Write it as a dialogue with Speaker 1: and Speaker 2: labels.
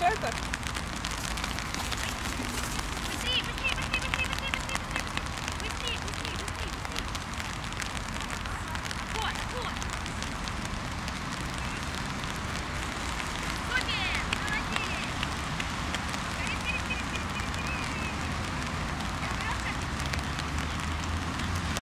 Speaker 1: shelter.